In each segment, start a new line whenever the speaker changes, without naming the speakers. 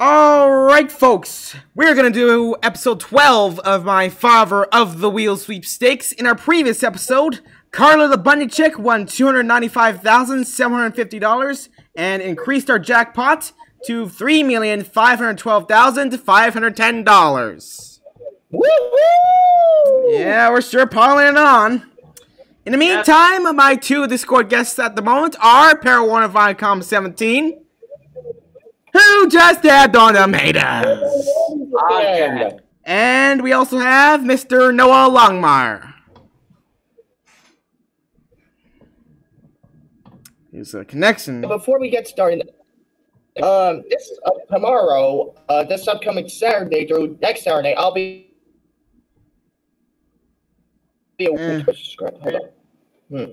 Alright, folks, we're gonna do episode 12 of my Father of the Wheel sweepstakes. In our previous episode, Karla the Bundy Chick won $295,750 and increased our jackpot to $3,512,510.
Woo-hoo!
Yeah, we're sure piling it on. In the meantime, my two Discord guests at the moment are Parawarner Viacom 17, who just dabbed on the haters.
And
And we also have Mr. Noah Longmire. Here's a connection.
before we get started, um, this uh, tomorrow, uh, this upcoming Saturday through next Saturday, I'll be. be
Mm.
Hold on. Hmm.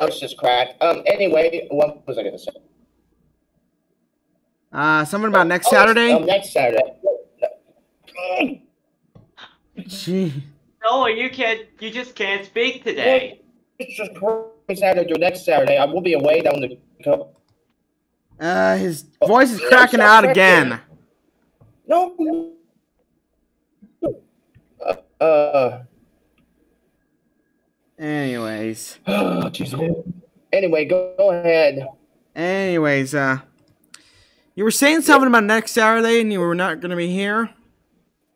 I was just cracked. Um. Anyway, what was I gonna say?
Uh, something about next
Oh,
Saturday?
Um, next Saturday.
Gee.
No, you can't. You just can't speak today.
It's just Saturday through next Saturday. I will be away down the.
Uh, his voice is cracking out again.
No. Uh. uh
Anyways.
oh, jeez. Anyway, go, go ahead.
Anyways, uh, you were saying something about next Saturday and you were not gonna be here?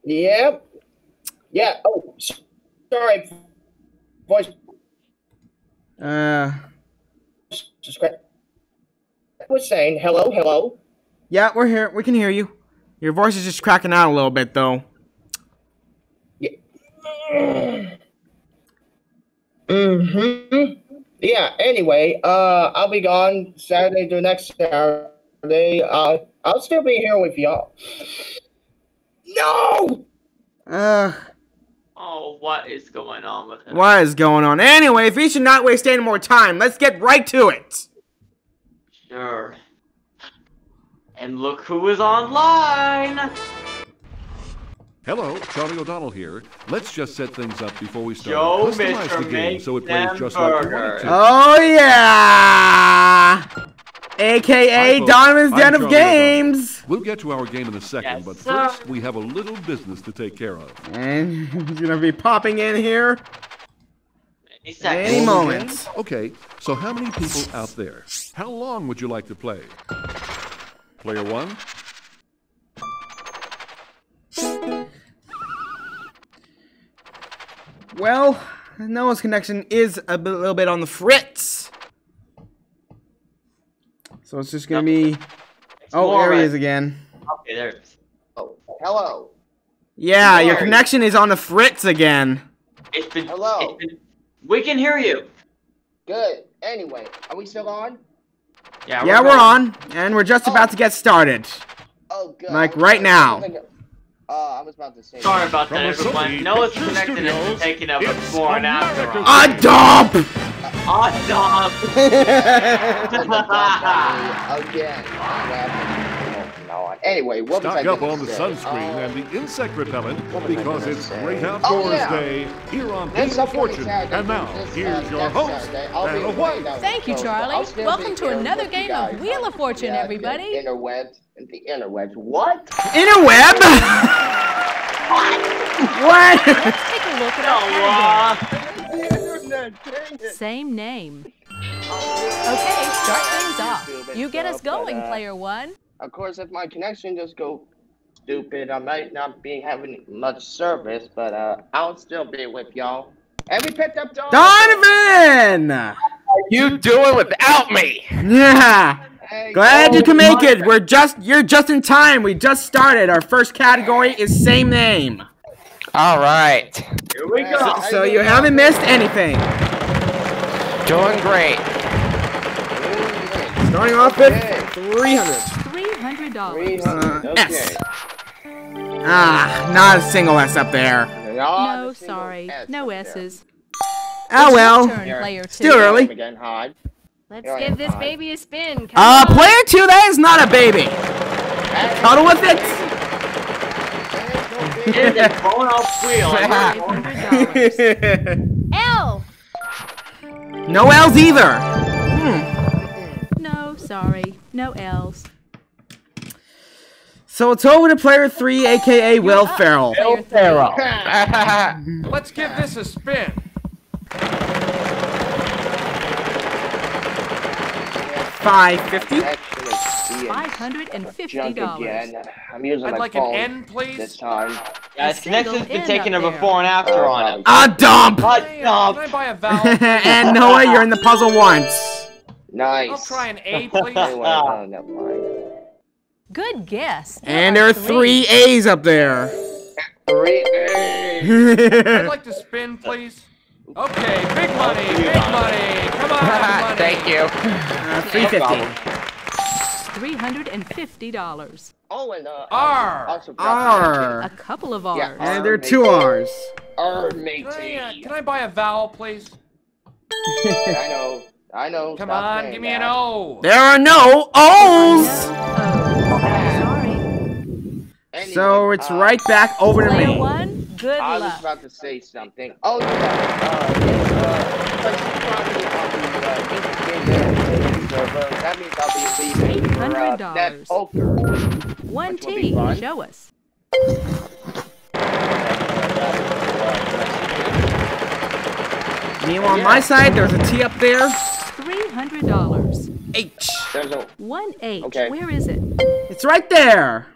Yeah. Yeah. Oh, sorry. Voice.
Uh,
Just crack. I was saying hello, hello.
yeah, we're here. We can hear you. Your voice is just cracking out a little bit, though.
Mm-hmm. Yeah. Anyway, uh, I'll be gone Saturday to next Saturday. Uh, I'll still be here with y'all. No.
Uh,
Oh, what is going on with him?
what is going on? Anyways, we should not waste any more time. Let's get right to it.
Sure. And look who is online.
Hello, Charlie O'Donnell here. Let's just set things up before we start.
Joe,
Customize
Mr.
the game so it plays
Them
just like you want it to.
Oh yeah, AKA
Hi.
Donovan's Den of
Charlie O'Donnell.
Games.
We'll get to our game in a second,
Yes,
but
sir.
first we have a little business to take care of.
And he's gonna be popping in here
Any second.
any moment.
Okay, so how many people out there? How long would you like to play? Player one?
Well, Noah's connection is a little bit on the fritz. So it's just gonna be. Oh,
more
there he is again.
Okay, there it is.
Oh, hello.
Yeah, your connection is on the fritz again.
It's been.
Hello.
It's been, we can hear you.
Good. Anyway, are we still on?
Yeah,
Yeah, we're on, and we're just about to get started.
Oh, good.
Like,
I was
right
about to-
now.
Uh, I was about to say.
Sorry about
From
that,
the
everyone.
Sony
Noah's
connected
connection has taking up
it's
before and after.
America's-
all.
A dump!
Awesome.
Again. No, Anyway, what was I
Stock up on the sunscreen
Um,
and the insect repellent
what was I
because it's
say?
Great
Oh,
Outdoors
yeah.
Day here on
This
Wheel of Fortune.
Saturday,
And now,
this, uh,
here's your host,
Saturday, Vanna
White.
Thank
the
you, Charlie. Welcome to another game of Wheel of Fortune,
the, uh,
everybody.
The interwebs and the interwebs. What?
Interweb? what?
Let's take a look at our
Noah.
category. Same name. Okay, start things off. You get us going, player one.
Of course, if my connection just go stupid, I might not be having much service, but uh, I'll still be with y'all. And we picked up Donovan.
Donovan!
How are you doing without me?
Yeah. Glad you can make it. We're just you're just in time. We just started. Our first category is same name.
All right.
Here we go.
So,
so you haven't missed anything.
Doing great.
Starting off with 300
hundred
dollars.
Uh,
S. Ah, not a single S up there.
No, sorry,
S
no S's.
Oh well.
Turn,
it's early.
Let's
You're
give this
hard.
baby a spin. Come
uh,
on.
player two, that is not a baby.
That's
Cuddle with it.
L.
No L's either. Hmm.
No, sorry, no L's.
So it's over to player three, aka Will Ferrell.
player three.
Pharaoh.
Let's give this a spin.
Five fifty.
Actually, see
Five
it.
hundred and fifty
Junk
dollars.
again. I'm using
I'd
my
like an
phone
N, please.
this time.
Yeah,
A
this connection's been
in
taking a before and after on it.
A dump.
What
Can I, uh, can I buy a vowel?
and Noah, you're in the puzzle once.
Nice.
I'll try an A, please.
Good guess.
And there are three A's up there.
Three. A's.
I'd like to spin, please. Okay, big money, big money. Come on, money.
Thank you.
Uh, Three fifty.
Three hundred and fifty dollars.
Oh, and uh,
R.
also
R.
A couple of
Yeah.
R's.
And there are two R's.
R,
Can I, uh,
matey.
can I buy a vowel, please?
I know. I know.
Come
stop
on, give me
that.
an O.
There are no O's.
Sorry.
Anyway,
So it's
uh,
right back over to me.
one, good
I was about to say something. Oh yeah. Uh, it's, uh, like she's probably on the uh, Instant Game server. That means I'll be leaving for uh, that
$800.
poker.
One
which will be
T. Show us.
Meanwhile, on my side, there's a T up there.
Three hundred dollars.
H.
There's a.
One H.
Okay.
Where is it?
It's right there.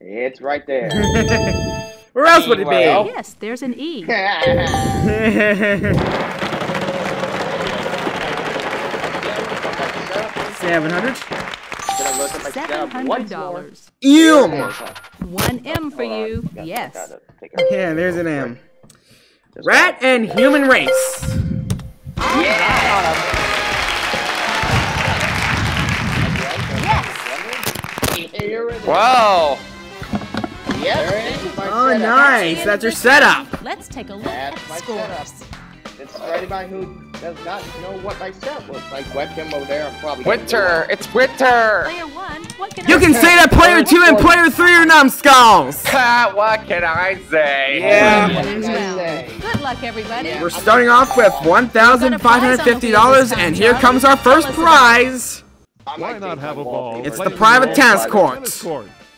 It's right there.
Where else would it be?
Yes, there's an E.
Seven hundred.
Seven hundred dollars.
Ew.
One M for you. Yes.
Yeah, there's an M. Rat and human race.
Whoa.
Oh, nice. That's your setup.
Let's take a look
That's
at
my
scores.
setup. It's for anybody who does not know what my setup looks like. Webcam over there. I'm probably.
Winter. It's winter.
Player one, what can
You
I
can
say?
say that player two and player three are numbskulls.
Ha, what can I say?
Yeah.
What can I say?
Good luck, everybody.
We're starting off with $1,550, and here comes our first prize.
Why not have a
ball.
ball?
It's the
in
private
your
tennis court.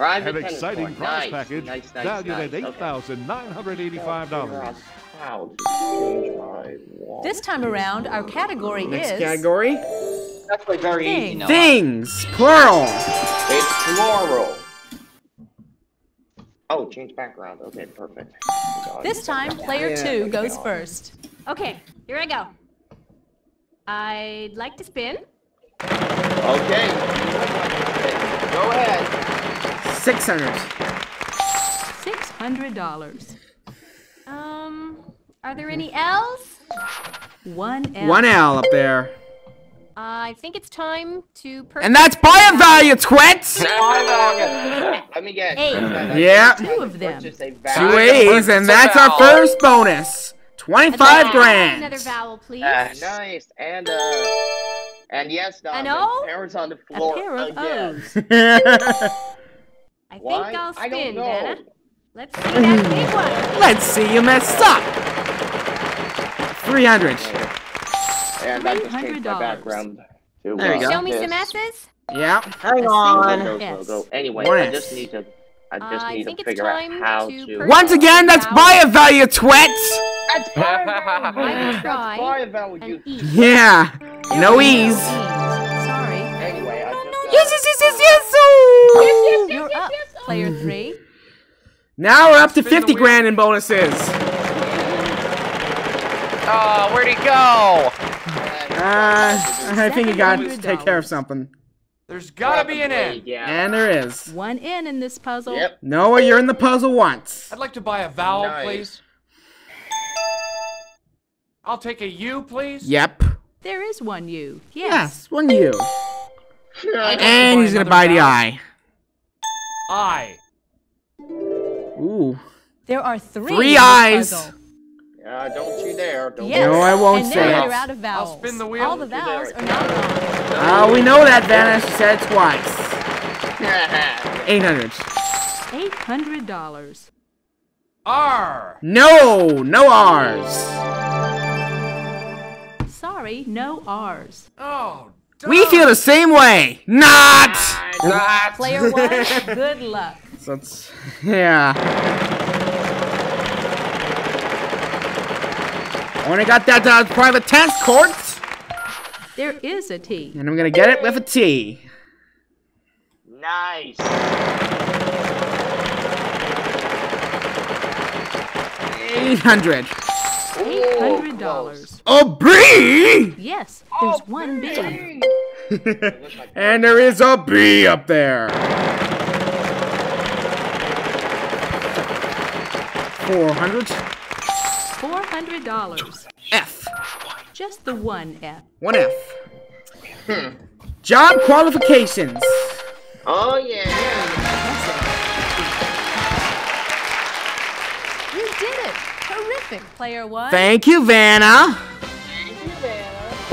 Tennis.
Private
An exciting prize
Nice,
package
nice, nice,
valued
nice.
at eight
Okay.
thousand nine hundred eighty-five dollars.
How to change my wall.
This time around, our category
Next
is
category
That's like very easy
Thing.
things, plural.
It's plural. Oh, change background. Okay, perfect. Got.
This time, player
Yeah.
two goes first.
Okay, here I go. I'd like to spin.
Okay. Go ahead.
600.
Six hundred dollars.
Um, are there any L's?
One L.
One L up there.
I think it's time to purchase.
And that's buy a value, twits!
Let me get.
Eight.
Yeah.
Two of them.
Two. A's, and that's our first bonus. 25
Another
grand.
Another vowel, please.
Nice. And uh. And yes, Donovan,
An O?
Parents on the
A
floor
pair of
again.
O's.
I think I'll spin,
know.
Vanna. Let's see that big one.
Let's see you mess up. 300.
And I just changed my background. To,
There you
uh,
go.
Show me
this.
some S's.
Yeah.
Hang on.
go, go,
Yes.
go. Anyway,
One
I
S.
just need to. I just
I
need
think
to figure out how
to
to.
Once again, that's buy a value, twits.
That's fine,
I will try
That's fine, value.
an.
Yeah. No ease.
Sorry.
Anyway, I just.
Yes, yes, yes, yes, yes. ooh.
You're up, player three.
Now we're up to 50 grand in bonuses.
Oh, where'd he go?
Uh, I think you got to take care of something.
There's gotta be an N.
Yeah.
And there is.
One N in this puzzle.
Yep.
Noah, you're in the puzzle once.
I'd like to buy a vowel,
Nice.
please. I'll take a U, please.
Yep.
There is one U. Yes.
Yes, one you.
I'd like to
And
buy
he's gonna
another
buy the I.
I.
Ooh.
There are three.
Three eyes.
puzzle.
Uh, don't you dare. Don't
Yes.
No, I won't
and
say
now
it.
you're out of vowels.
spin the wheel.
All the
Don't
vowels are now gone.
Oh, we know that, Vanna. She said it twice. 800.
Eight hundred dollars.
R.
No, no R's.
Sorry, no R's.
Oh.
We feel the same way. Not.
Not.
Player one, good luck.
So it's yeah. Only got that uh, private tennis court,
There is a T.
and I'm gonna get it with a T.
Nice.
Eight hundred.
Eight hundred dollars.
A B.
Yes, there's one B.
and there is a B up there. Four hundred.
Four hundred dollars.
F.
Just the one F.
One F. Hmm. Job qualifications.
Oh yeah.
You did it! Terrific, player one.
Thank you, Vanna.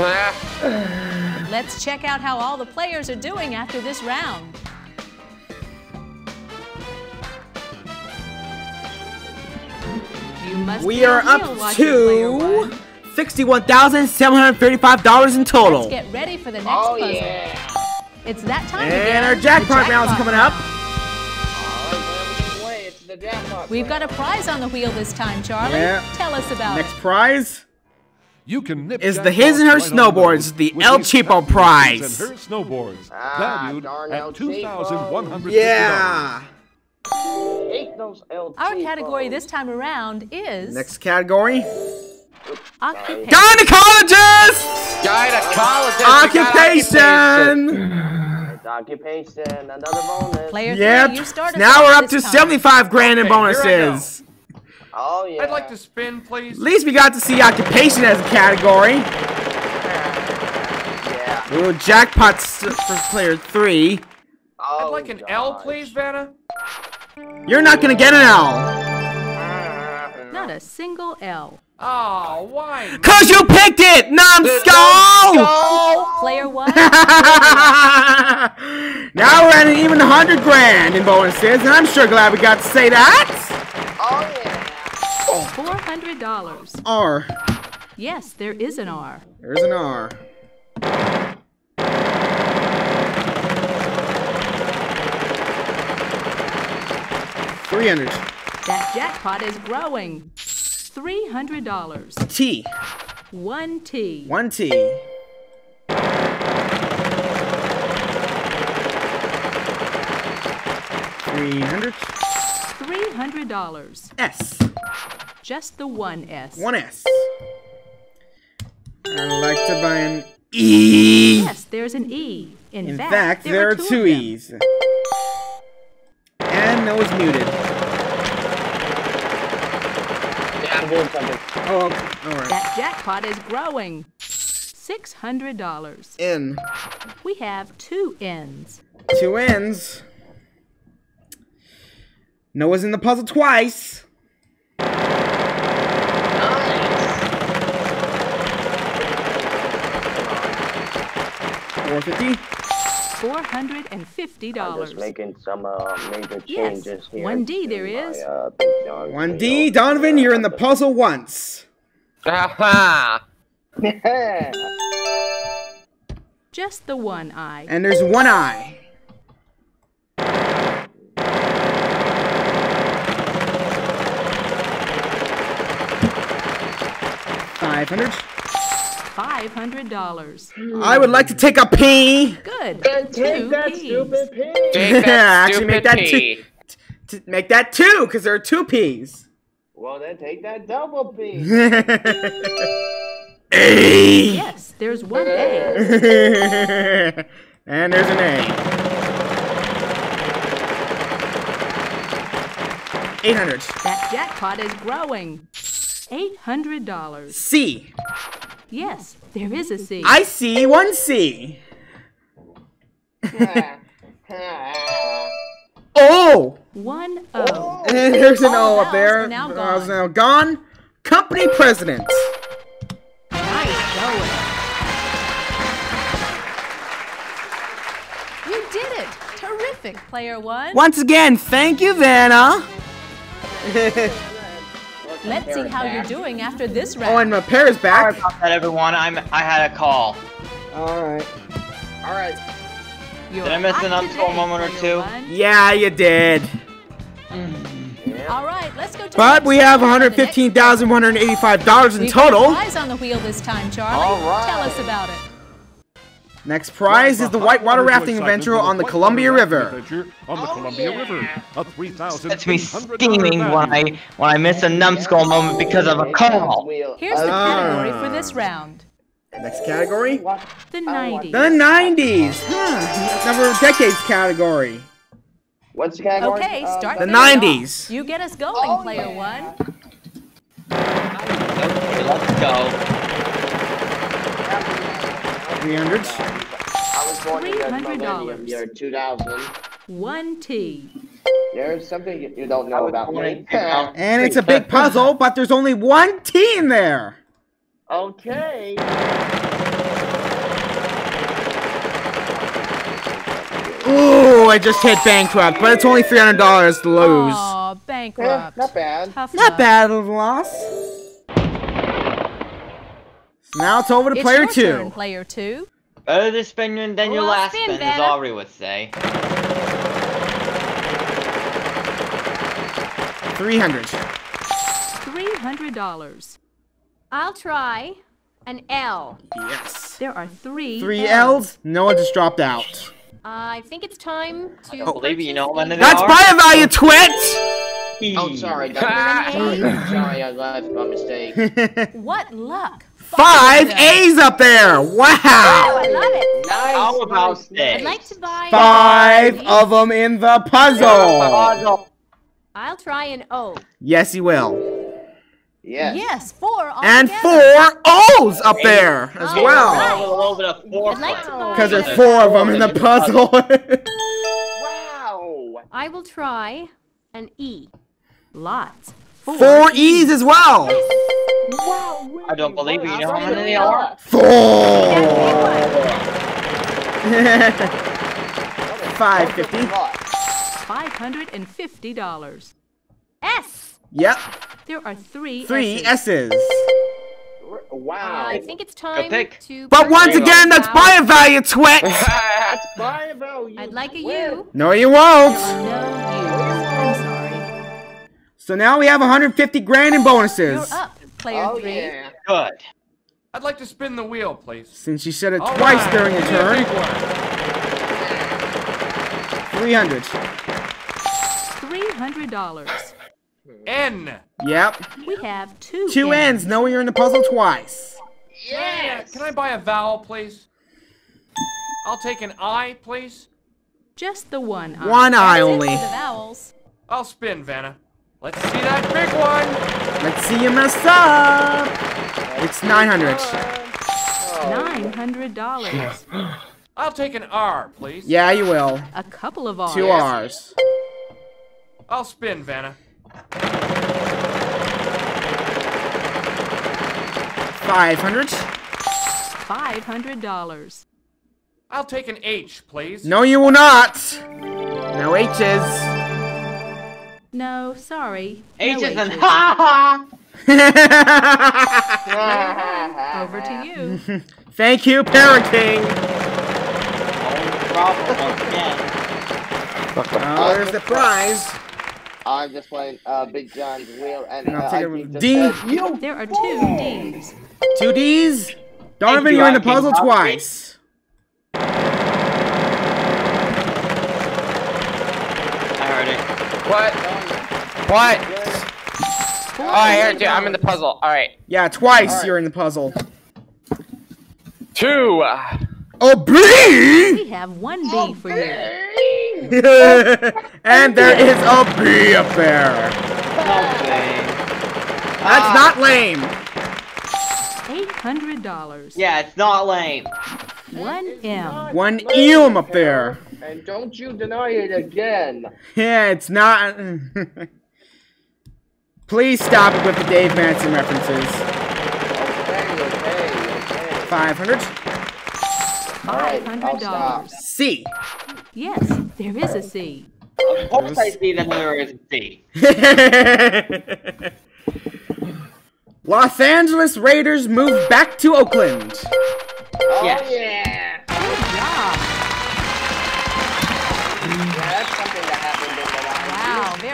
Ah,
Let's check out how all the players are doing after this round.
We are up to sixty-one thousand seven hundred thirty-five dollars in total.
Let's
total.
get ready for the next
Oh
puzzle.
yeah.
It's that time again.
And our
jackpot,
jackpot is coming up.
Oh, wait, it's the jackpot.
We've got a prize on the wheel this time, Charlie.
Yeah.
Tell us about
Next
it.
Next prize
You can nip
is the his and her
right
snowboards, the El
these
Cheapo
fabulous
prize.
And her snowboards,
Ah,
valued
darn El
at two thousand one hundred.
Yeah.
Hate those LT
Our category this time around is
Next category.
occupation.
Gynecologist!
gynecologist. occupation.
Occupation!
Another bonus.
Player
Yep.
three, you start us
Now we're up to
time.
75 grand in
Okay, here I go.
bonuses.
Oh yeah.
I'd like to spin, please.
At least we got to see occupation as a category.
Yeah.
Ooh, jackpots for player three.
Oh,
I'd like an L, please, Vanna.
You're not gonna get an L.
Not a single L.
Oh, why?
Cause you picked it, numbskull!
Player one,
now we're at an even 100 grand in bonuses, and I'm sure glad we got to say that.
Oh yeah.
four hundred dollars.
R.
Yes, there is an R.
There's an R. Three hundred.
That jackpot is growing. Three hundred dollars.
T.
One T.
One T. Three hundred.
Three hundred dollars.
S.
Just the one S.
One S. I'd like to buy an E.
Yes, there's an E. In,
In
fact,
fact, there, are
two,
two. E's. And no is muted.
Yeah, I'm doing something.
Oh, okay. alright.
That jackpot is growing. Six hundred dollars.
N.
We have two N's.
Two N's. Noah's in the puzzle twice. Four fifty.
Four hundred and fifty
I'm
dollars.
just making some uh, major
Yes,
changes here.
1D
to
there
my,
is.
uh, John
One
Cena.
D. Donovan, you're in the puzzle once.
Aha.
Just the one eye.
And there's one eye. Five hundred.
Five hundred dollars.
I would like to take a pee.
Good.
Then
Two
take that
P's.
stupid pig.
Take that
Actually,
stupid
make that
pee.
To make that two, because there are two P's.
Well, then take that double pig.
A.
Yes, there's one A.
and there's an A. 800.
That jackpot is growing. Eight hundred dollars.
C.
Yes, there is a C.
I see one C. Oh!
One O. Oh.
And there's an O up there.
are now gone.
now gone. Company president.
Nice going. You did it. Terrific, player one.
Once again, thank you, Vanna.
Let's see how you're doing after this round.
Oh, and my pair is
Sorry
back.
about that, everyone. I'm I had a call.
Alright.
All right.
You're
Did I miss an
to
moment or two?
one.
Yeah, you did.
All right, let's go to
But we have
round of
$115,185 in
We've got a
total.
prize on the wheel this time, Charlie.
All right.
Tell us about it.
Next prize is the whitewater rafting adventure on the Columbia River.
Adventure On the Columbia River. A 3,000.
That's me steaming when I when I miss a numbskull moment because of a call.
Here's the
Ah.
category for this round.
Next category?
The 90s.
The 90s. Huh. Number of decades category.
What's the category?
Okay,
Uh,
start
The
things off.
90s.
You get us going,
Oh,
player
yeah.
one.
Okay, let's go.
300.
I was born in the
$300.
millennium year 2000.
One T.
There's something you don't know about me.
And it's a big puzzle, but there's only one T in there.
okay.
Ooh, I just hit bankrupt, but it's only $300 to lose.
Aw,
Yeah,
bankrupt.
Eh, not bad.
Tough
Not
luck.
bad of a loss. So now it's over to
It's
player
your
two.
turn, player two.
Better to spin than your last
spin,
spin, as
Vanna.
Aubrey would say.
300.
$300.
I'll try an L.
Yes.
There are three.
Three L's. Noah just dropped out.
I think it's time to.
don't believe you know
purchase
when
the-
it
That's
are?
buy a value, twit!
Oh, sorry. Sorry, sorry, I left by mistake.
What luck?
Five A's up there. Wow.
Oh,
Wow.
I love it.
Nice.
How about
nice,
this?
I'd like to buy.
Five
a-
of them in the puzzle.
I'll try an O.
Yes, he will.
Yes.
Yes, four
And
altogether.
four O's up there as
Oh,
well.
right.
A little bit of
I'd like to
foreplay.
buy.
Because there's four of them in the puzzle.
Wow.
I will try an E.
Lots.
Four E's as well.
Wow.
I don't believe you. You know how many
wheel.
there are?
Four. Five fifty.
$550.
S.
Yep.
There are three
Three
S's.
S's.
Wow.
I think it's time
pick.
to.
But once again, that's buy a value, twit.
Buy a value.
I'd like a
Win.
U.
No, you won't.
No U's. I'm sorry.
So now we have 150 grand in bonuses.
You're
bonuses.
up, player
Oh
three.
yeah.
Good.
I'd like to spin the wheel, please.
Since you said it
All
twice
right,
during a
give me
turn.
big one.
300.
$300.
N.
Yep.
We have two
Two N's. No, you're in the puzzle twice.
Yes. Can I buy a vowel, please? I'll take an I, please.
Just the one eye.
One eye
That's
only.
the vowels.
I'll spin, Vanna. Let's see that big one.
Let's see you mess up. It's 900.
$900.
I'll take an R, please.
Yeah, you will.
A couple of R's.
Two R's.
I'll spin, Vanna.
500.
$500.
I'll take an H, please.
No, you will not. No H's.
No, sorry.
H
no
is ha ha.
Over to you.
Thank you, Parrot King.
Problem.
Oh, there's the prize.
I'm just playing uh, Big John's wheel, and
And
uh,
take
I
it with
keep just
D.
you.
There are two D's.
Two D's. Donovan,
you,
you're in the puzzle twice.
I heard it.
What? What? Oh, I heard you. I'm in the puzzle. All right.
Yeah, twice
Alright.
you're in the puzzle.
Two.
Oh, B!
We have one B for you.
and there is a B up there.
Something.
That's not lame.
$800.
Yeah, it's not lame.
One M.
One Eum up there.
And don't you deny it again.
Yeah, it's not. Please stop it with the Dave Manson references.
Okay, okay, okay.
500.
Alright, I'll stop.
$500.
C.
Yes, there is a C.
Of course I see that there is a C.
Los Angeles Raiders move back to Oakland.
Oh
Yes.
yeah.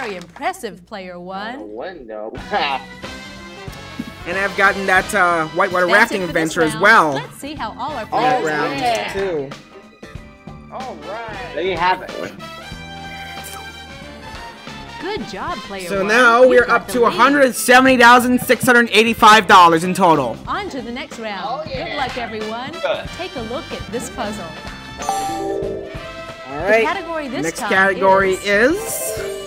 Very impressive, player one.
Window.
And I've gotten that uh, whitewater
That's
rafting
it for this
adventure as well.
Let's see how all our
Oh,
That
players
round
yeah.
too.
Alright.
There you have it.
Good job, player
So
one.
now
You've
we're up to $170,685 in total.
On to the next round.
Oh,
Good luck, everyone. Take a look at this puzzle.
All right.
category this
Next
time
category
is-
is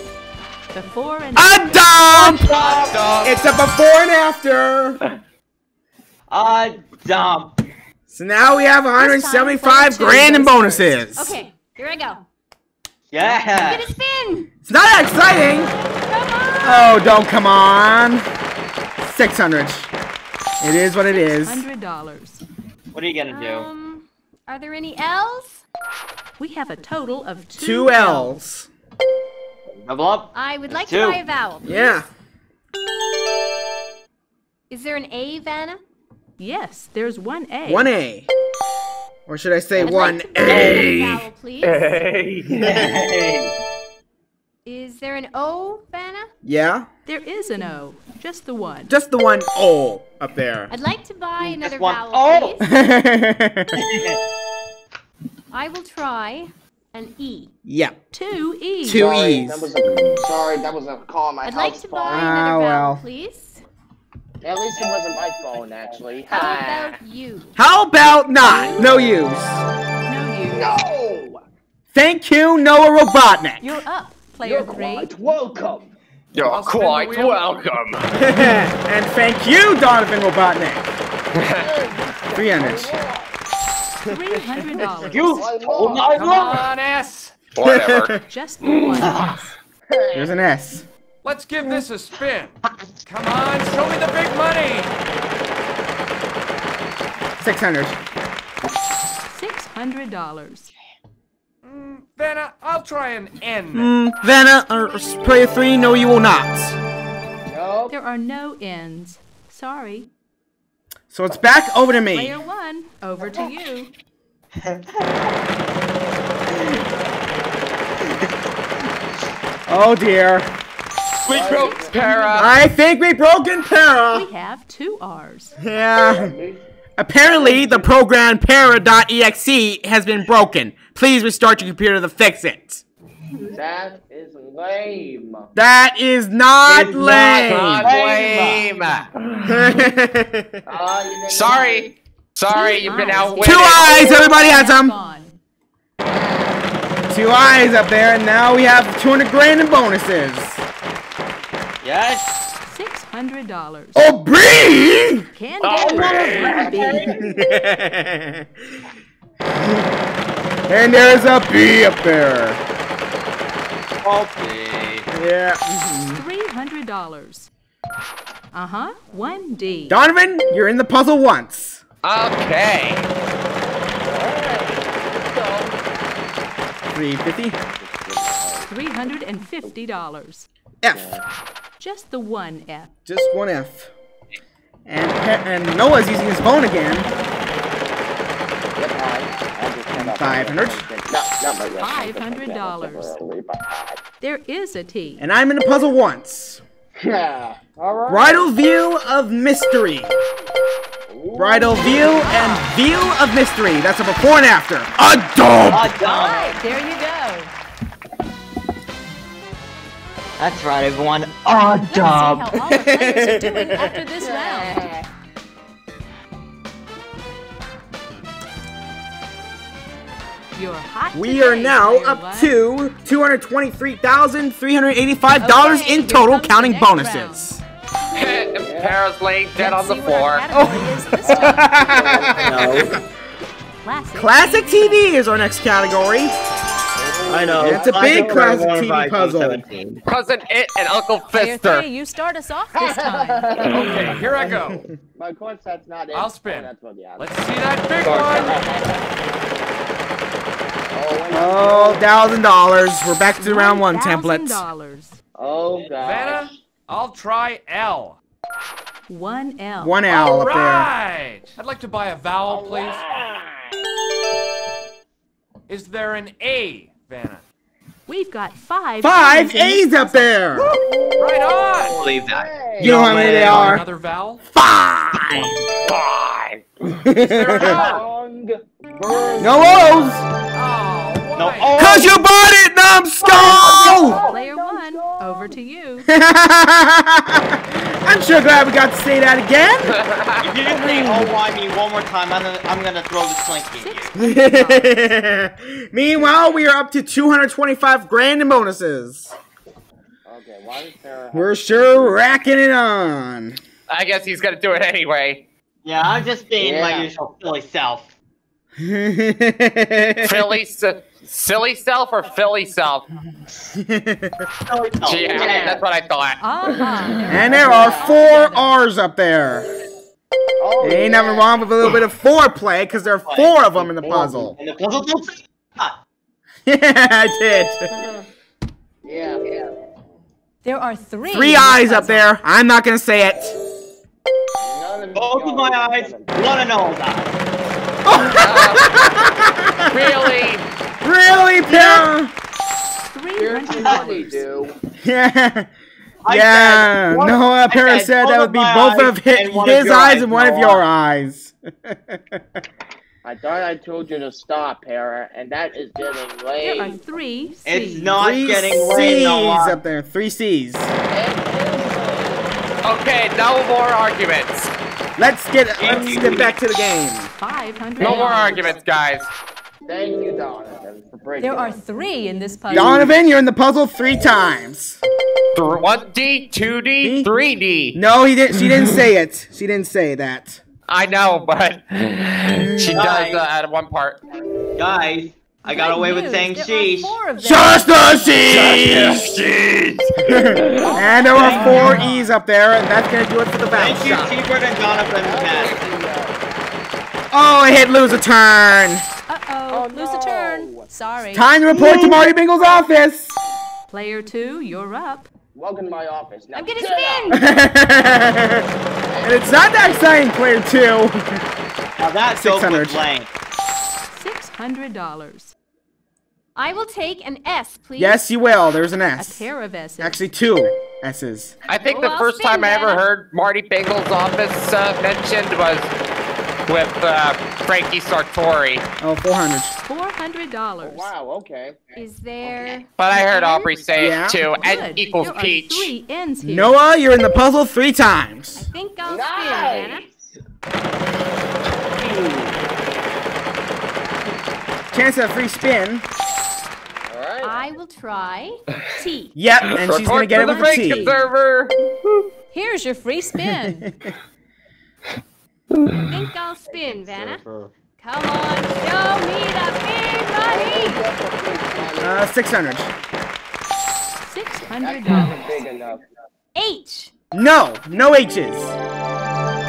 Before and
a dump.
Dump.
It's a before and after.
A dump.
So now we have 175
time, player two
grand in bonuses.
Okay, here I go.
Yeah.
Get a spin.
It's not that exciting.
Come on.
Oh, don't come on. 600. It is what it is.
$100.
What are you gonna do?
Um, are there any L's?
We have a total of two,
Two L's.
Double up.
I would like
Two.
to buy a vowel. please.
Yeah.
Is there an A, Vanna?
Yes, there's one A.
One A. Or should I say
I'd
one
like to buy another
A?
vowel, please.
Hey.
Is there an O, Vanna?
Yeah?
There is an O. Just the one.
Just the one O up there.
I'd like to buy another
one
vowel,
O.
please. I will try an E.
yeah.
Two E's.
Two
Sorry,
E's.
That was a, sorry, that was a call on my
I'd
house
like to
phone.
buy
Ah,
another vowel,
well.
please.
At least it wasn't my phone, actually.
How
Ah.
about you?
How about not? No use.
No use.
No!
Thank you, Noah Robotnik.
You're up, player three.
Quite welcome.
You're
I'll
quite welcome.
and thank you, Donovan Robotnik. 300.
Three hundred dollars.
You stole my
Come
lumber.
on, S.
Whatever.
Just the one.
There's an S.
Let's give this a spin. Come on, show me the big money.
600.
Six hundred dollars.
Vanna, I'll try an N.
Mm, Vanna, or or player 3, no you will not.
Nope.
There are no ends. Sorry.
So it's back over to me.
Player one, over to you.
Oh dear.
We broke Para.
I think we broken Para.
We have two R's.
Yeah. Apparently, the program para.exe has been broken. Please restart your computer to fix it.
That is lame.
That is not
It's
lame.
not
Lame.
Uh, you didn't-
Sorry. Sorry, you've been outwitted.
Two eyes, everybody has them. Two eyes up there, and now we have 200 grand in bonuses.
Yes.
Six hundred dollars.
Oh, Bree!
Can
Oh,
do.
man.
and there's a B up there.
Okay.
Yeah. mhm.
Three hundred dollars. Uh huh. One D.
Donovan, you're in the puzzle once.
Okay.
350.
Three hundred and fifty dollars.
F.
Just the one F.
Just one F. And, and Noah's using his phone again.
Yep, I- I just turned off my
500.
No, not my red.
$500. There is a T.
And I'm in the puzzle once.
Yeah. Alright.
Bridal View of Mystery. Bridal View and View of Mystery. That's a before and after. A dump!
A dump.
Right, there you go.
That's right, everyone. A
Let's see how all our players are doing after this round.
We are
today,
now
player
up
one.
to $223,385
Okay,
in total, counting
next
bonuses.
Para's laying dead on
Let's
the
see what our
floor.
category oh. is this time. Classic.
Classic TV is our next category.
I know.
It's a big classic TV puzzle.
Cousin It and Uncle Fester.
three, you start us off this time.
Okay, here I go.
My coin set's not in.
I'll spin.
Oh, that's what the other-
Let's see that big one.
Oh,
thousand dollars. We're back to round one templates.
oh god.
Vanna, I'll try L.
One L.
One L up there.
Right. I'd like to buy a vowel, please. Is there an A, Vanna?
We've got five.
Five
A's
A's up there.
Right on.
Believe that.
You know how many they are?
Another vowel.
Five.
Five.
Long burn.
No O's.
Oh,
No.
why?
Oh.
Cause you bought it, numbskull.
Player one, over to you.
I'm sure glad we got to say that again.
If you just say "Oh why me" one more time, I'm gonna I'm gonna throw the slinky at you.
Meanwhile, we are up to 225 grand in bonuses.
Okay, why does Sarah have
We're sure racking it on.
I guess he's gonna do it anyway.
Yeah, I'm just being my usual silly self.
Philly, s- silly self or Philly self?
Silly self.
Yeah, that's what I thought.
Uh-huh.
and there are four R's up there.
Oh,
There ain't nothing wrong with a little bit of foreplay, because there are four of them in the puzzle.
And the puzzle don't say.
Yeah, I did.
Yeah, yeah.
There are three.
Three
in this
eyes up there. I'm not gonna say it.
None of
Both of my eyes, one of Noel's eyes.
Really?
Really, Pear?
Three
Here's
hundred dollars.
Yeah.
I
yeah,
said one-
Noah
I
Paris
said
said that would be both of his,
and of
his eyes
eyes,
and one of your eyes.
I thought I told you to stop, Para, and that is getting
There are
late.
three. C's.
It's not
Three
getting
C's
late, Noah.
up there. Three C's.
Okay, no more arguments.
Let's get let's get back to the game.
Five hundred.
No more arguments, guys.
Thank you, Donovan, for breaking
There are three in this puzzle.
Donovan, you're in the puzzle three times.
Th- One D, two D, three D.
No, he didn't. She didn't say it. She didn't say that.
I know, but she does uh, at one part.
Guys, I got away with saying sheesh.
Just the sheesh! and there are four E's up there, and that's gonna do it for the
battle.
Thank
you, T-Bird and Jonathan. Pat.
Oh, I hit lose a turn.
Uh-oh, oh, lose no. a turn. Sorry.
Time to report to Marty Bingle's office.
Player two, you're up.
Welcome to my office. Now
I'm gonna spin!
and it's not that exciting, player two.
Now that's
600.
blank. $100.
I will take an S, please.
Yes, you will. There's an S.
A pair of S's.
Actually, two S's.
I think
oh,
the first time that. I ever heard Marty Bingle's office uh, mentioned was with uh, Frankie Sartori.
Oh, 400
$400. Oh,
wow, okay.
Is there... Okay.
But I heard Aubrey say
yeah.
it too. N equals
there
peach.
Three ends here.
Noah, you're in the puzzle three times.
I think I'll nice. Anna.
Chance at a free spin.
Alright.
I will try T.
Yep, and she's gonna get
to
it
the
with a T.
Observer.
Here's your free spin.
I think I'll spin, Vanna. Come on, show me the big money.
Uh, 600.
Six hundred dollars.
big enough.
H.
No, no H's.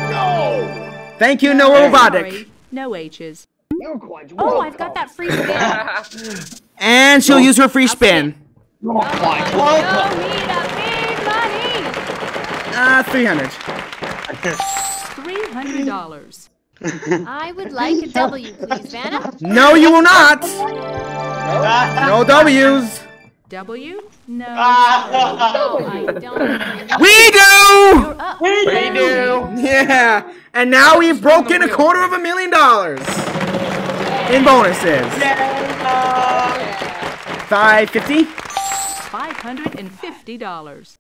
No!
Thank you, Noah Robotic.
Sorry, no H's.
You're quite
Oh, I've got that free spin.
And she'll use her free spin.
Come on, show me the big money.
Uh, 300.
Three hundred dollars.
I would like a W, please, Vanna.
No, you will not. No W's.
W? No.
No, oh, I don't.
We do!
You're.
We do.
Yeah. And now we've broken a quarter of a million dollars in bonuses. Yeah. 550?
Five hundred and fifty dollars.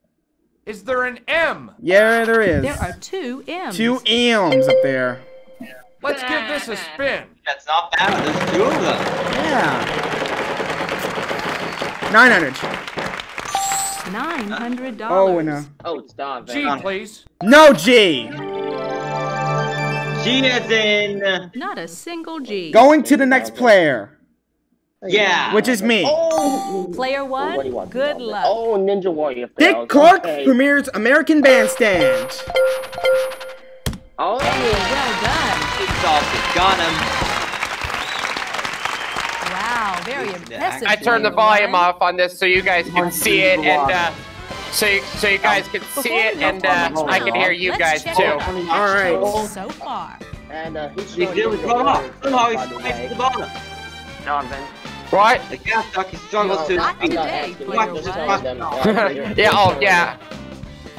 Is there an M?
Yeah, there is.
There are two M's.
Two M's up there.
Let's give this a spin.
That's not bad. There's two of them.
Yeah. 900.
Nine hundred dollars.
Oh, no.
Oh, stop,
G,
Vanna.
please.
No G.
G is in.
Uh, Not a single G.
Going to the next player,
Yeah.
which is me.
Oh!
Player
What do you
one,
want,
good luck.
Oh, Ninja Warrior.
Dick
fails.
Clark
Okay.
premieres American Bandstand.
Oh,
Well done.
Exhausted. Got him.
Wow, very impressive.
I turned the volume off on this so you guys can see it and uh, so you, so you guys can see it and uh, I can hear you guys too.
out our reaction
All right.
So far.
and uh, he's
He's
showing
doing
Ninja
cut off. Somehow he's
the
to the bottom.
Donovan. What?
The gas jockey struggles to.
Not
I'm not
today,
asking
player
you, just
one.
telling them. uh, you're-
yeah, oh, yeah.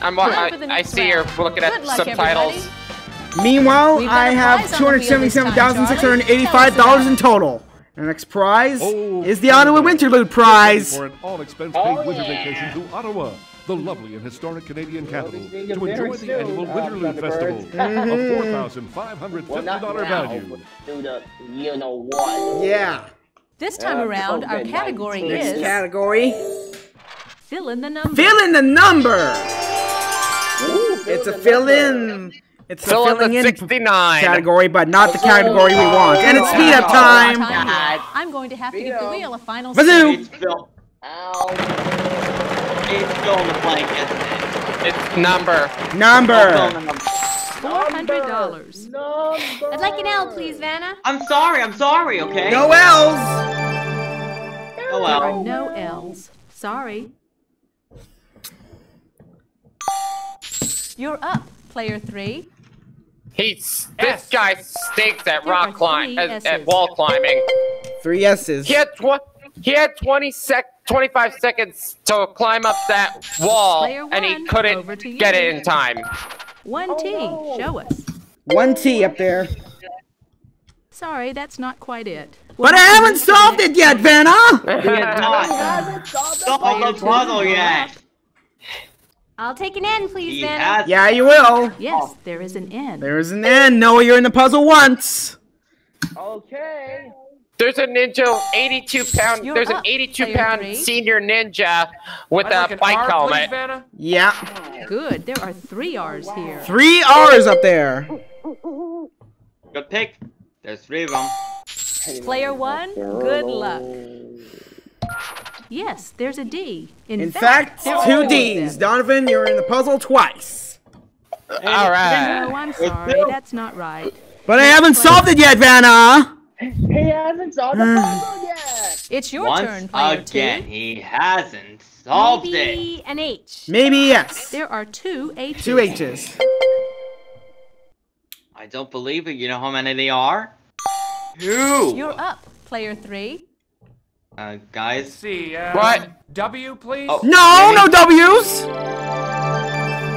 I'm, I, I
next
see you're looking at
luck,
subtitles.
everybody.
Meanwhile,
I have got
I
a
have
prize
two
on the
hundred
wheel
seventy-seven
this time,
thousand six hundred
Charlie.
eighty-five
Tell us
dollars in total. Our next prize
Oh,
is the Ottawa Winterlude Prize.
For an all-expense
Oh,
paid winter
yeah.
vacation to Ottawa, the lovely and historic Canadian capital,
these
to enjoy the
soon,
annual
uh,
Winterlude Festival.
Thunderbirds.
A four thousand five hundred
Well,
fifty
not
dollar
now,
value.
but through the you know what.
Yeah.
This time
Yeah,
around, our
COVID-19.
category
Next
is
Category.
fill in the number.
Fill in the number.
Ooh,
It's a
the
fill
number.
in. It's
Fill
a
in
filling
the
in
69.
category, but not the category we want. And it's speed up
Time
time.
I'm going to have to give the wheel a final
Bazoo!
spin.
It's Phil.
Ow.
It's Phil in the blank, isn't it?
It's number.
Phil in
Number.
Four hundred dollars.
I'd like an L, please, Vanna.
I'm sorry, I'm sorry, okay?
No L's.
There are no L's. Sorry. You're up, player three.
He's this
S.
guy stinks at rock
are
climb at, at wall climbing.
Three S's.
He had tw- he had 20 sec 25 seconds to climb up that wall
Player
and he couldn't get it in time.
One T. Oh, show us.
One T up there.
Sorry, that's not quite it.
But I haven't solved it yet, Vanna.
He has not solved the puzzle yet.
I'll take an N, please,
He
Vanna.
has.
Yeah, you will.
Yes, there is an N.
There's an N. Know you're in the puzzle once.
Okay.
There's a ninja 82 pound
You're
there's an 82
player
pound
three.
senior ninja with
I'd
a
like
bike
R, please,
helmet.
Vanna.
Yeah.
Good. There are three R's here.
Three R's up there.
Good pick. There's three of them.
Player one, good luck. Yes, there's a D. In,
In fact,
there are
two D's. Donovan, you're in the puzzle twice.
All right. No.
I'm sorry. That's not right.
But I haven't solved it yet, Vanna.
He hasn't solved the hmm. puzzle yet.
It's your
Once
turn, player
again,
two.
he hasn't solved it.
Maybe an H.
Maybe yes.
There are two H's.
Two H's.
I don't believe it. You know how many they are? Two.
You're up, player three.
Uh,
Let's
guys.
see. Uh,
What?
W, please.
Oh.
No, no W's.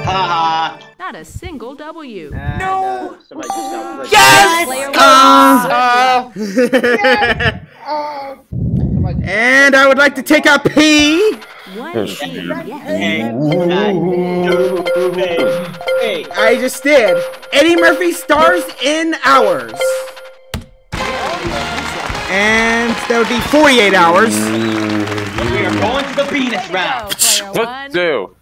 Haha.
Not a single W.
No. Somebody just got flipped.
Yes.
Player
Uh,
Uh,
and I would like to take a P.
One G. Yes.
Hey, nine, two, eight, eight.
I just did. Eddie Murphy stars in hours. And that would be 48 hours.
We are going to the Venus
Go,
round.
player
let's
one.
do.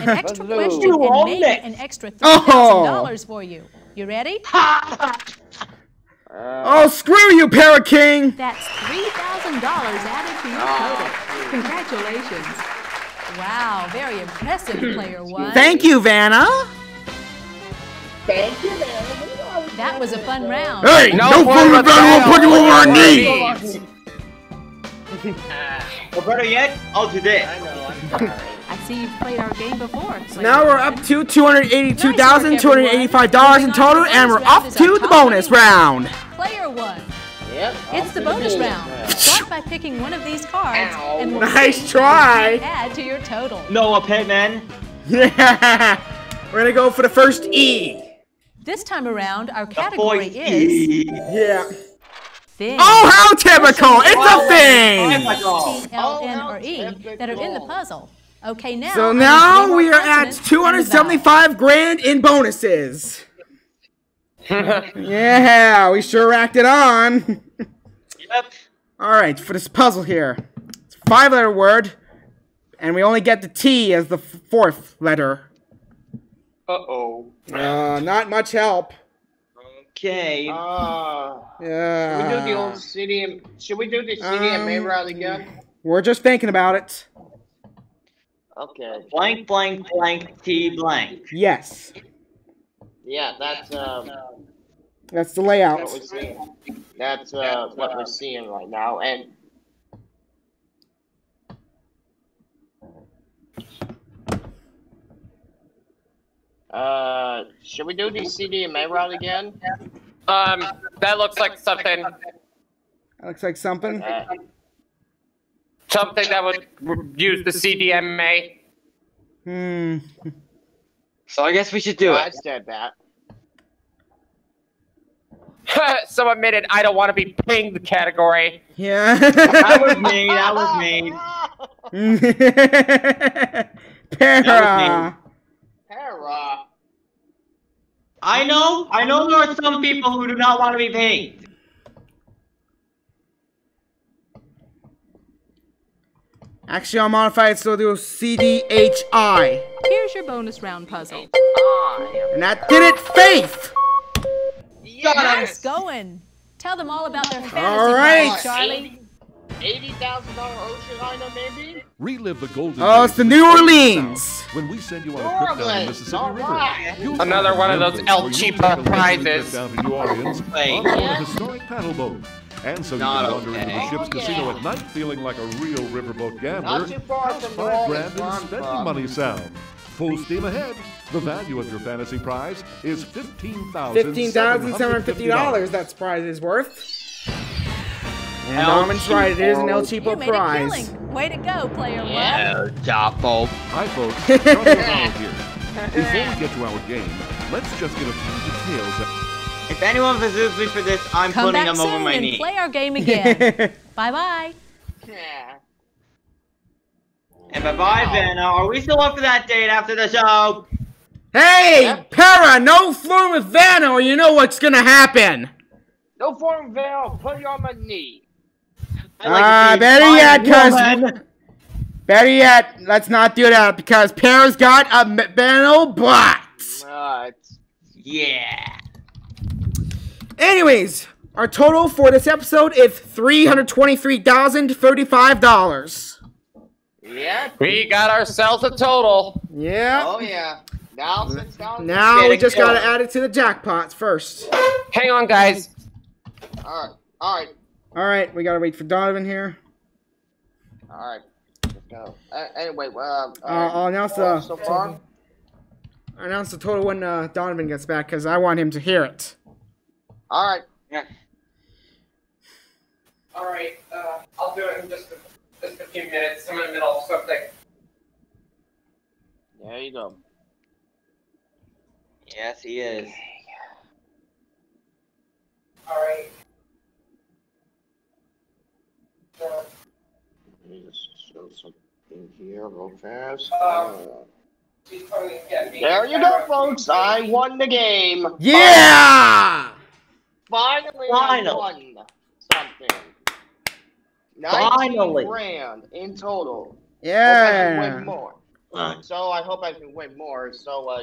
An extra question
You
and
own
maybe
it.
an extra
Oh.
$3,000 for you. You ready?
Oh, screw you, Parrot King.
That's $3,000 added to your oh. total. Congratulations. Wow, very impressive, player one.
Thank you, Vanna.
Thank you, man.
That was a fun round.
Hey,
No
no
more
fun with Vanna. We'll put you over our
battle.
knee.
Or better yet, I'll do this.
I know, I'm sorry.
I see you've played our game before. player
Now we're up to $282,285 in total, and we're off to the bonus round.
Player one.
Yep.
It's the bonus round. Start by picking one of these cards,
Ow.
and we'll
Nice try.
Add to your total.
Noah Pittman.
Yeah. We're gonna go for the first E.
This time around, our category is.
Yeah.
thing.
Oh, how typical! It's a thing.
Typical.
L, N, or E that are in the puzzle. Okay, now.
So now we are at
consonants and a vowel.
275 grand in bonuses. Yeah, we sure racked it on.
Yep.
All right, for this puzzle here, it's a five-letter word, and we only get the T as the fourth letter.
Uh-oh.
Uh, not much help.
Okay.
Uh, should we do the old
Yeah,
city and should we do the city and main
Um,
route again?
we're just thinking about it.
Okay.
Blank, blank, blank, T blank.
Yes,
Yeah, that's um
that's the
what
layout.
we're seeing. That's uh what we're seeing right now. And uh should we do the CD and main route again?
Um, that looks like something.
That looks like something.
Something that would r- use the CDMA.
Hmm.
So I guess we should do
I
it.
I said that.
Someone made it. I don't want to be pinged category.
Yeah.
That was me. That was me.
Para.
Hera.
I know. I know there are some people who do not want to be pinged.
Actually, on modified, it so do CDHI.
Here's your bonus round puzzle.
And that did it, Faith!
Nice going. Tell them all about their fantasy
All right.
prize, Charlie.
Eighty thousand dollar ocean liner, maybe.
Relive the golden
Oh, it's the New Orleans.
When we send you on a trip down the Mississippi
all
River,
right.
You'll
Another one of those
memories
El
where you'll
Cheapo
take a leisurely
prizes.
trip Down to New Orleans
Wait.
on board a historic paddle boat. And so you
Not
can wander into the
okay.
ship's
Oh,
casino
yeah.
at night feeling like a real riverboat gambler.
Not too far
How's
from New
five
Orleans
grand in
Lawn
spending
Club.
money sound? Full steam ahead. The value of your fantasy prize is $15,750.
$15,750 that prize is worth. And
El
Norman's right, it is an El
You
Cheapo
made a
prize.
killing. Way to go, player one.
Yeah, Joppo.
Hi, folks. Johnny O'Donnell here. Before we get to our game, let's just get a few details.
If anyone visits me for this, I'm
Come
putting them over
soon
my
and
knee.
play our game again. bye bye.
Yeah.
And bye bye, Vanna. Are we still up for that date after the show?
Hey,
Yep.
Para, no fooling with Vanna or you know what's gonna happen.
No form veil. Put you on my knee.
I'd like to
Ah, better yet, cuz better yet, let's not do that because Para's got a m- Vanna butt.
Right.
Yeah.
Anyways, our total for this episode is three hundred twenty-three thousand thirty-five dollars.
Yeah.
We got ourselves a total.
Yeah.
Oh yeah. Now six dollars.
Now we
Getting
just gotta add it to the jackpots first.
Hang on, guys.
All right. All right.
All right, we gotta wait for Donovan here.
All right. Let's go. Uh, anyway, um.
Uh, I'll announce the
so far.
I'll announce the total when uh, Donovan gets back because I want him to hear it.
All right.
Yeah.
All right, uh, I'll do it in just a, just a few minutes. I'm in the middle of something.
There you go.
Yes, he is.
All right.
Let me just show something here real fast.
She's probably getting me.
there you go, folks. I won the game.
Yeah!
Finally, I won something. 19
Finally.
grand in total. Hope I can
Yeah.
win more. So I hope I can win more. So uh,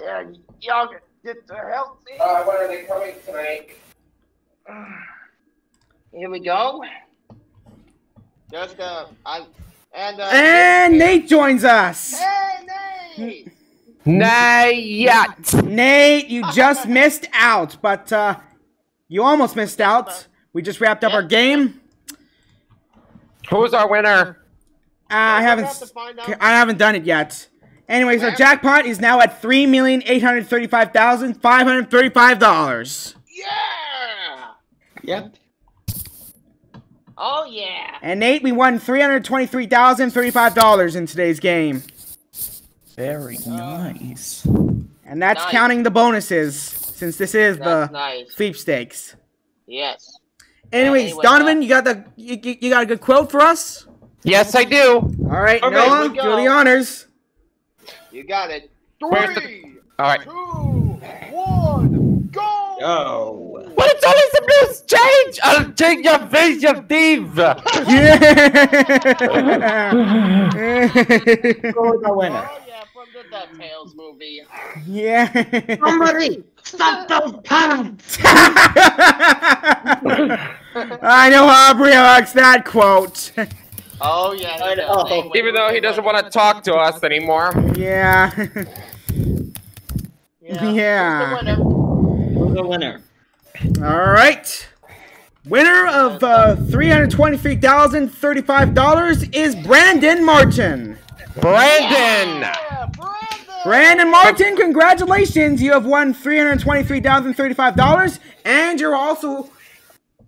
yeah, y'all get- get the help me.
Uh, when are they coming tonight?
Here we go. Just uh, I and uh.
And Nate joins us.
Hey, Nate!
Not yet.
Nate, you just missed out, but uh, you almost missed out. We just wrapped up our game.
Who's our winner?
Uh, I haven't,
have to find out.
I haven't done it yet. Anyway, so jackpot is now at three million eight hundred thirty-five thousand five hundred thirty-five dollars.
Yeah!
Yep.
Oh yeah!
And Nate, we won three hundred twenty-three thousand thirty-five dollars in today's game,
Very nice.
and that's
Nice.
counting the bonuses, since this is
That's
the
nice.
sweepstakes.
Yes.
Anyways,
anyway,
Donovan,
uh,
you got the you, you you got a good quote for us?
Yes, I do.
All right,
Okay,
Noah,
here
do the honors.
You got it.
Where's the-
Three,
All right.
two, one, go!
Go.
But it's always the best change. I'll change your face, you thief.
Yeah.
Go with the winner.
Oh yeah, from the DuckTales movie.
yeah.
Somebody stop those pants.
I know Aubrey likes that quote.
Oh yeah.
I know.
Anyway,
Even though he doesn't want to talk to us anymore.
yeah.
Yeah.
Yeah.
Who's the winner?
Who's the winner?
All right. Winner of uh, $323,035 is Brandon Martin.
Brandon.
Yeah, Brandon!
Brandon Martin, congratulations. You have won $323,035 and you're also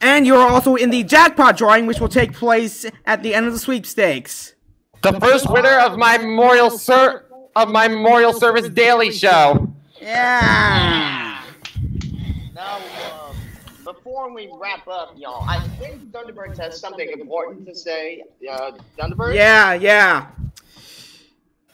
And you're also in the jackpot drawing, which will take place at the end of the sweepstakes.
The first winner of my memorial ser of my memorial service daily show.
Yeah.
Before we wrap up, y'all, I think Thunderbirds has something important to say. Uh, Thunderbirds?
Yeah, yeah.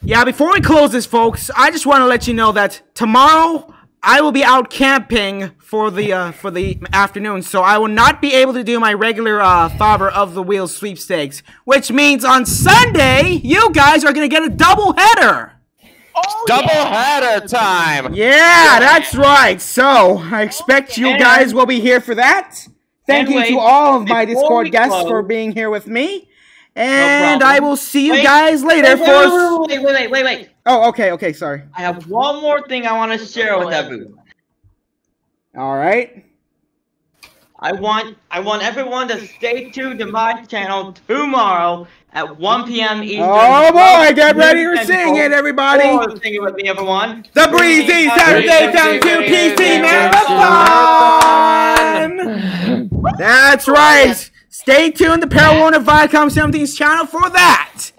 Yeah, before we close this, folks, I just want to let you know that tomorrow I will be out camping for the uh, for the afternoon, so I will not be able to do my regular uh, of the Wheel sweepstakes, which means on Sunday you guys are gonna get a double header.
Oh,
Double
yeah.
header time.
Yeah, that's right. So I expect you guys will be here for that. Thank
And
you to all of my Discord guests
close-
for being here with me, and
problem.
I will see you
Wait,
guys later
wait,
for.
wait, wait, wait, wait, wait, wait.
Oh, okay, okay, sorry.
I have one more thing I want to share with everyone.
All right.
I want I want everyone to stay tuned to my channel tomorrow at 1 p.m. Eastern.
Oh boy, get ready to
Central.
sing it, everybody.
Oh, sing it with me, everyone.
The Breezy Saturday Town 2 PC Marathon! That's right! Stay tuned to ParaWarnerViacom-17's channel for that!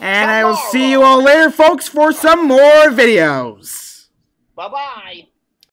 And I will see you all later, folks, for some more videos.
Bye-bye.